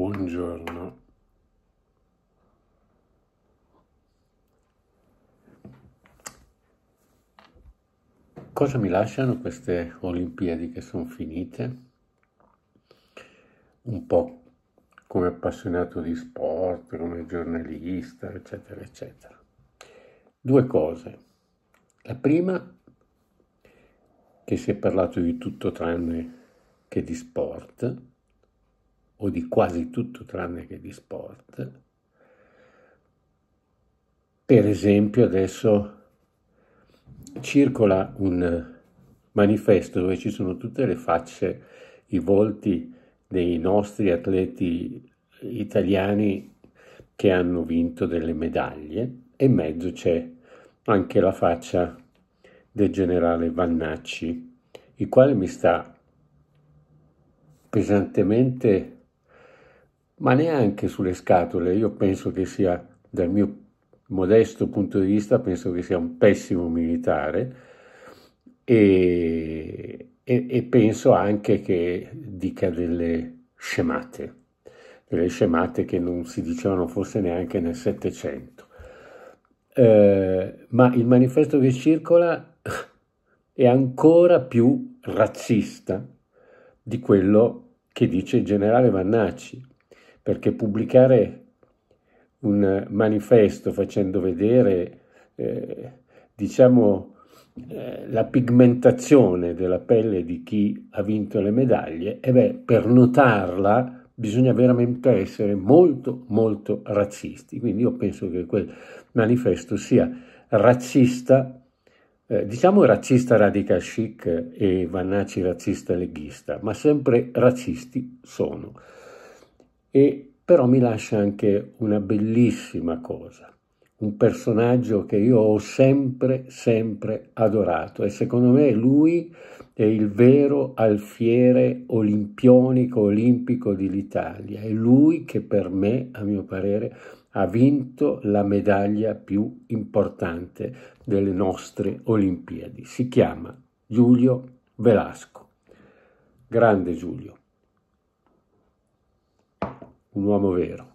Buongiorno. Cosa mi lasciano queste Olimpiadi che sono finite? Un po' come appassionato di sport, come giornalista, eccetera, eccetera. Due cose. La prima, che si è parlato di tutto tranne che di sport, o di quasi tutto tranne che di sport. Per esempio adesso circola un manifesto dove ci sono tutte le facce, i volti dei nostri atleti italiani che hanno vinto delle medaglie e in mezzo c'è anche la faccia del generale Vannacci, il quale mi sta pesantemente ma neanche sulle scatole. Io penso che sia, dal mio modesto punto di vista, penso che sia un pessimo militare e, e, e penso anche che dica delle scemate, delle scemate che non si dicevano forse neanche nel Settecento. Eh, ma il manifesto che circola è ancora più razzista di quello che dice il generale Vannacci perché pubblicare un manifesto facendo vedere, eh, diciamo, eh, la pigmentazione della pelle di chi ha vinto le medaglie, e beh, per notarla bisogna veramente essere molto, molto razzisti. Quindi io penso che quel manifesto sia razzista, eh, diciamo razzista radical chic e Vannacci razzista leghista, ma sempre razzisti sono e però mi lascia anche una bellissima cosa, un personaggio che io ho sempre, sempre adorato e secondo me lui è il vero alfiere olimpionico, olimpico dell'Italia, è lui che per me, a mio parere, ha vinto la medaglia più importante delle nostre Olimpiadi. Si chiama Giulio Velasco. Grande Giulio un uomo vero.